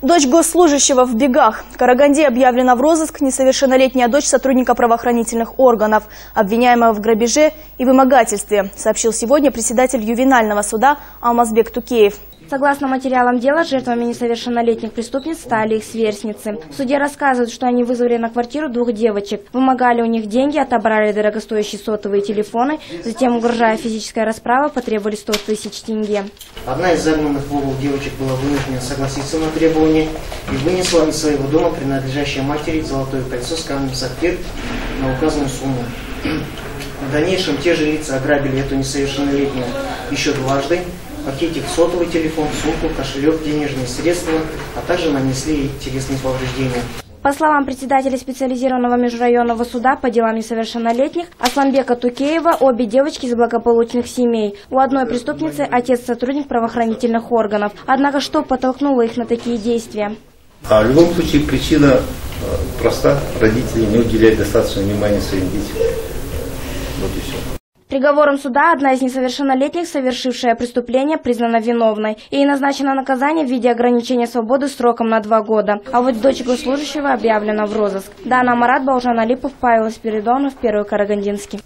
Дочь госслужащего в бегах. Караганде объявлена в розыск несовершеннолетняя дочь сотрудника правоохранительных органов, обвиняемая в грабеже и вымогательстве, сообщил сегодня председатель ювенального суда Алмазбек Тукеев. Согласно материалам дела, жертвами несовершеннолетних преступниц стали их сверстницы. В суде рассказывают, что они вызвали на квартиру двух девочек, вымогали у них деньги, отобрали дорогостоящие сотовые телефоны, затем, угрожая физической расправой, потребовали 100 тысяч тенге. Одна из загнанных в угол девочек была вынуждена согласиться на требования и вынесла из своего дома принадлежащее матери золотое кольцо с камнем сапфир на указанную сумму. В дальнейшем те же лица ограбили эту несовершеннолетнюю еще дважды, похитив сотовый телефон, сумку, кошелек, денежные средства, а также нанесли ей телесные повреждения. По словам председателя специализированного межрайонного суда по делам несовершеннолетних Асланбека Тукеева, обе девочки из благополучных семей. У одной преступницы отец сотрудник правоохранительных органов. Однако что подтолкнуло их на такие действия? А в любом случае причина э, проста. Родители не уделяют достаточно внимания своим детям. Приговором суда одна из несовершеннолетних, совершившая преступление, признана виновной. Ей назначено наказание в виде ограничения свободы сроком на два года. А вот дочь госслужащего объявлена в розыск. Дана Марат, Балжан Алипов, Павел Спиридонов, Первый Карагандинский.